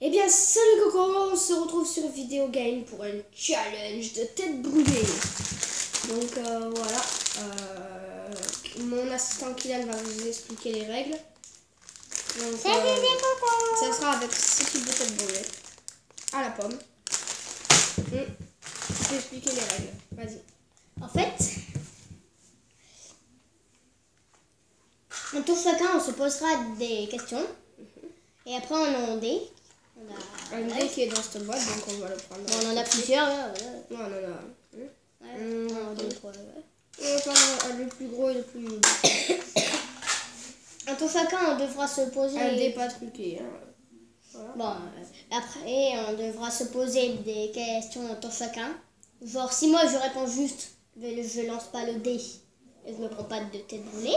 Eh bien, salut Coco, on se retrouve sur Vidéo Game pour un challenge de tête brûlée. Donc euh, voilà, euh, mon assistant Kylian va vous expliquer les règles. Donc, Salut euh, ça sera avec ce type de tête brûlée. À la pomme. Hum, Je vais expliquer les règles. Vas-y. En fait, en tout chacun, on se posera des questions. Et après, on en a un dé. On, a... Un dé qui est dans cette boîte, donc on va le prendre. Bon, on en a plusieurs. Là, voilà. Non, non, non. Hum. Ouais. Hum, Un, deux, trois, ouais. Euh, pardon, le plus gros et le plus. En tout chacun, on devra se poser. Un dé pas truqué. Hein. Bon, euh, après, on devra se poser des questions en tout chacun. Genre, si moi je réponds juste, je lance pas le dé et je me prends pas de tête brûlée.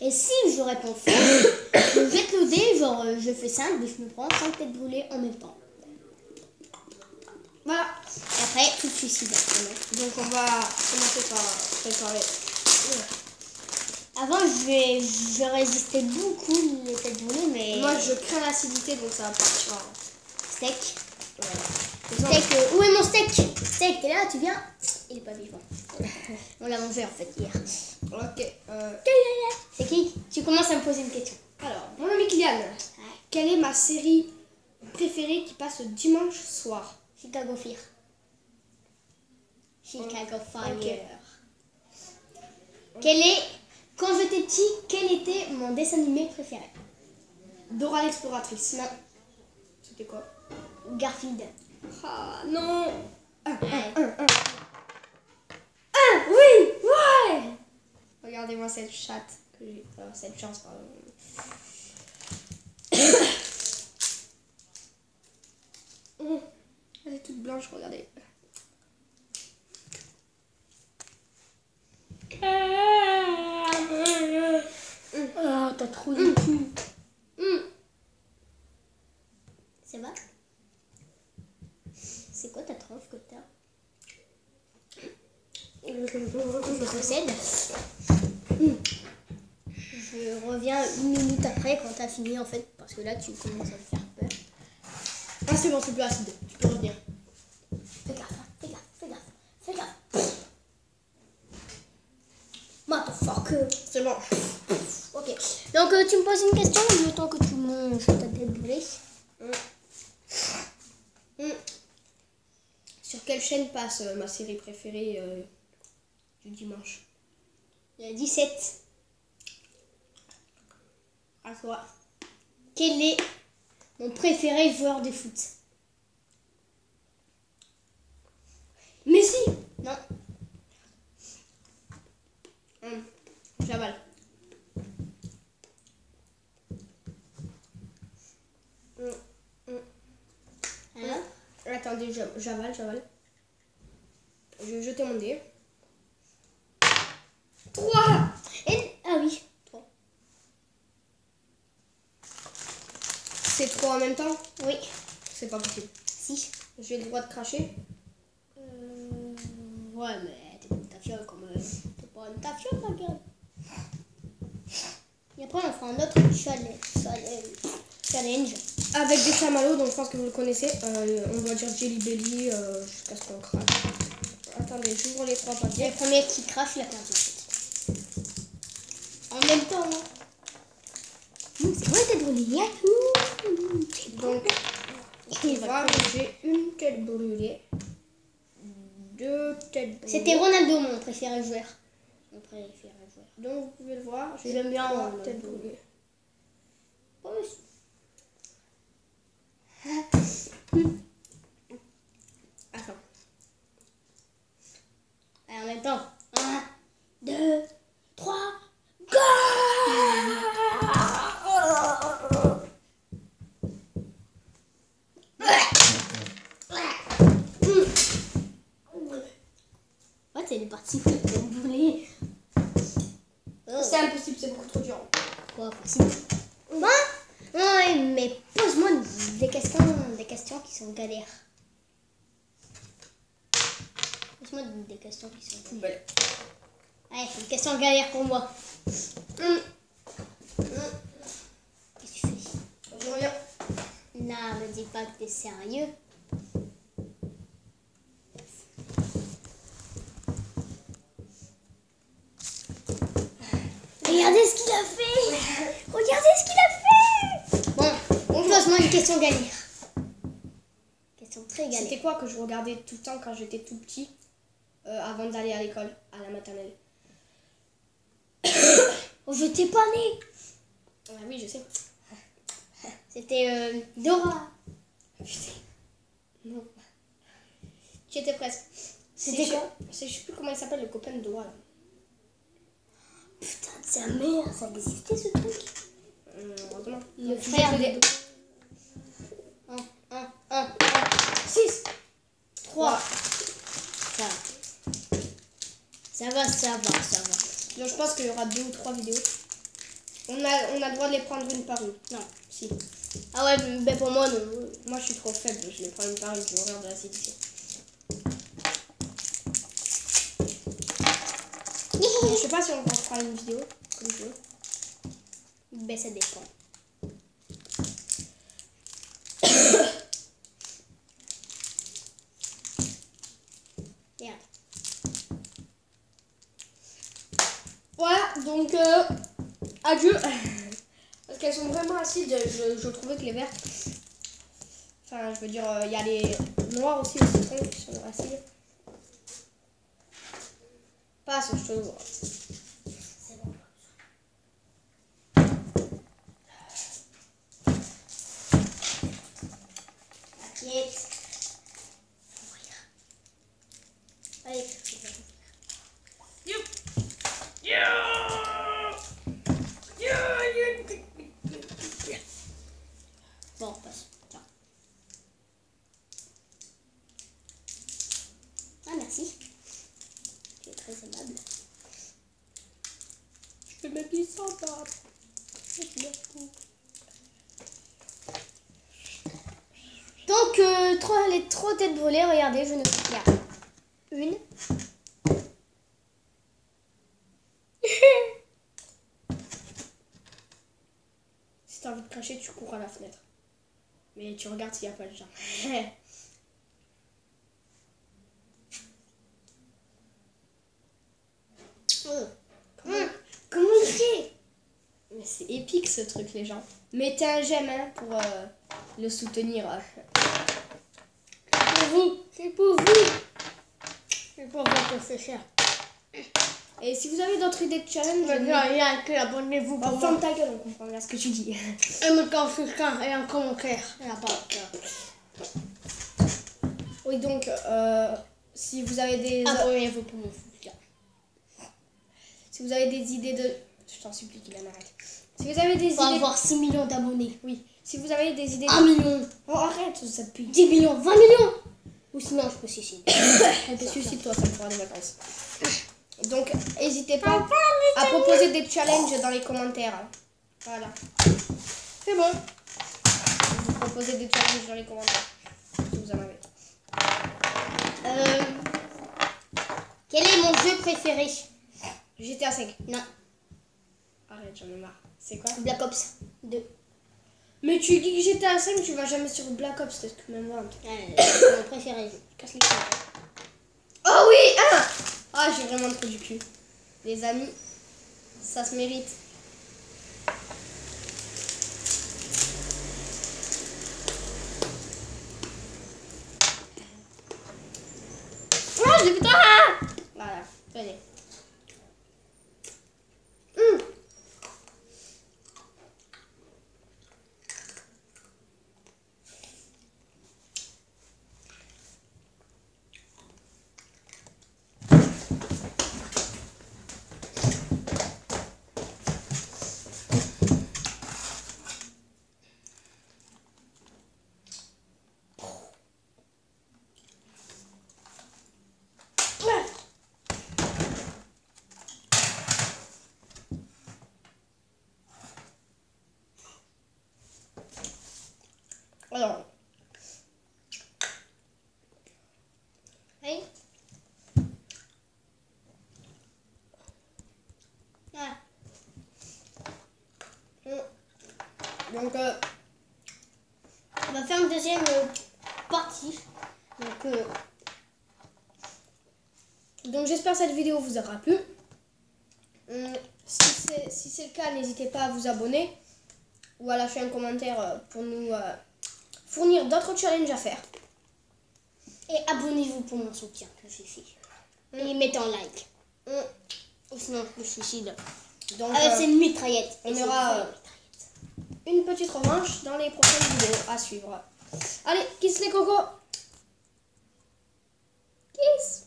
Et si je réponds faux, je jette le dé, genre euh, je fais 5, mais je me prends 5 têtes brûlées en même temps. Voilà. Et après, tout suicide. vraiment. Donc on va commencer par préparer. Avant, je vais, je résistais beaucoup les têtes brûlées, mais. Moi je crains l'acidité donc ça va partir. Steak. Voilà. Steak, euh, où est mon steak? Steak, t'es là, tu viens? Il est pas vivant. On l'a mangé en fait hier. Ok. euh, C'est qui? Tu commences à me poser une question. alors, mon ami Kylian, quelle est ma série préférée qui passe dimanche soir? Chicago Fire. Chicago Fire. Ok. Quel est, quand j'étais petit, quel était mon dessin animé préféré? Dora l'exploratrice. Non, C'était quoi? Garfield. Ah non Un, un, un, un. Ah oui Ouais Regardez-moi cette chatte que j'ai. euh, cette chance, pardon. Elle est toute blanche, regardez. Oh, t'as trop de cul. Hum. C'est va C'est quoi ta tronche que t'as? Je possède. Je reviens une minute après quand t'as fini en fait, parce que là tu commences à me faire peur. Ah c'est bon, c'est plus acide. Tu peux revenir. Fais gaffe, hein, fais gaffe, fais gaffe, fais gaffe. Motherfucker. C'est bon. Ok. Donc euh, tu me poses une question le temps que tu manges ta tête brûlée. Hum. Hum. Sur quelle chaîne passe euh, ma série préférée euh, du dimanche? Il y a 17. À toi. Quel est mon préféré joueur de foot? Messi Non. Hum. J'avale. Hum, hum. Hein? Attendez, j'a- j'avale, j'avale. Je vais jeter mon dé. 3 Et- Ah oui. Trois. C'est 3 en même temps Oui. C'est pas possible. Si. J'ai le droit de cracher Euh, ouais, mais t'es pas une tafiole quand même. T'es pas une tafiole, ma gueule. Et après, on fera un autre challenge. challenge. Avec des chamallows, donc je pense que vous le connaissez. Euh, on doit dire Jelly Belly euh, jusqu'à ce qu'on crache. Attendez, j'ouvre les trois papiers. le premier qui crache, il a perdu. en même temps, hein. Mmh, c'est vrai, t'es brûlé. Donc, Il va j'ai une tête brûlée. Deux têtes brûlées. C'était Ronaldo, mon préféré joueur. Mon préféré joueur. Donc, vous pouvez le voir. j'ai J'aime bien trois Ronaldo. têtes brûlées. Oh, monsieur. Attends. Allez, en même temps. 1, 2, 3, Ouais, c'est parti. brûlé. C'est impossible, c'est beaucoup trop dur. Quoi, possible Bon Ouais, mais pose-moi des questions, des questions qui sont galères. Pose-moi des questions qui sont galères. Allez, une question galère pour moi. Hum, Qu'est-ce que tu fais? Je reviens. Non, me dis pas que t'es sérieux. Regardez ce qu'il a fait Regardez ce qu'il a fait Bon, on pose moi une question gagnée. Question très gagnée. C'était quoi que je regardais tout le temps quand j'étais tout petit, euh, avant d'aller à l'école, à la maternelle? Oh, je t'ai pas né Ah oui, je sais. C'était euh, Dora. Putain. Non. Tu étais presque. C'était quoi? c'est- Je sais plus comment il s'appelle, le copain de Dora. Là. Sa mère, ça existait ce truc? Euh, heureusement. Le Donc, frère je vais de te- 1, 1, 1, 6 3. Ça va. Ça va, ça va, ça va. Donc je pense qu'il y aura deux ou trois vidéos. On a, on a le droit de les prendre une par une. Non. Si. Ah ouais, ben pour moi, non. Moi je suis trop faible, je les prends une par une, je horreur de la sédition. Je sais pas si on en fera une vidéo, comme je veux. Ben ça dépend. Voilà, donc euh, adieu. Parce qu'elles sont vraiment acides, je, je trouvais que les vertes. Enfin, je veux dire, euh, il y a les noirs aussi, les citrons qui sont acides. Passe, je te le vois. C'est bon. T'inquiète. Allez. Bon, on passe. Tiens. Ah, merci. Tu es très aimable. Donc, euh, trois, les trois têtes brûlées, regardez, je ne y a une. Si t'as envie de cracher, tu cours à la fenêtre. Mais tu regardes s'il n'y a pas de gens. Oh. Comment- Comment il fait Mais c'est épique ce truc, les gens. Mettez un j'aime hein, pour euh, le soutenir. Pour vous, c'est pour vous. C'est pour vous que c'est cher. Et si vous avez d'autres idées de challenge, Mais bien, rien que abonnez-vous bah, ferme ta gueule, on comprend bien ce que tu dis. Et me quelqu'un et un commentaire. Et un oui, donc, euh, si vous avez des, Abonnez-vous pour mon soutien. si vous avez des idées de, je t'en supplie qu'il en arrête. Si vous avez des idées, avoir 6 millions d'abonnés. oui, si vous avez des idées, 1 million, oh arrête, ça pique. 10 millions, 20 millions. Ou sinon, je peux suicider. Suicide-toi, ça me fera des vacances. Donc, n'hésitez pas à proposer des challenges dans les commentaires. Voilà. C'est bon. Vous proposez des challenges dans les commentaires. Si vous en avez. Euh, quel est mon jeu préféré? GTA 5. Non, Arrête, j'en ai marre. C'est quoi Black Ops 2. Mais tu dis que GTA 5, tu vas jamais sur Black Ops, c'est ce que même vente. Euh, c'est mon préféré. Casse les couilles. Oh oui Ah Ah, j'ai vraiment trop du cul. Les amis, ça se mérite. Ah, j'ai putain Voilà, tenez. Hum. Alors, Oui. Ah, hum. Donc, euh, va deuxième euh, partie. Donc, euh, Donc j'espère que cette vidéo vous aura plu. Si c'est si le cas, n'hésitez pas à vous abonner ou à lâcher un commentaire pour nous euh, fournir d'autres challenges à faire. et abonnez-vous pour mon soutien, le fifi. Et mettez en like. Ou sinon, je me suicide. Donc Ah, euh, c'est une mitraillette. on aura, une mitraillette. Une petite revanche dans les prochaines vidéos à suivre. Allez, kiss les cocos Kiss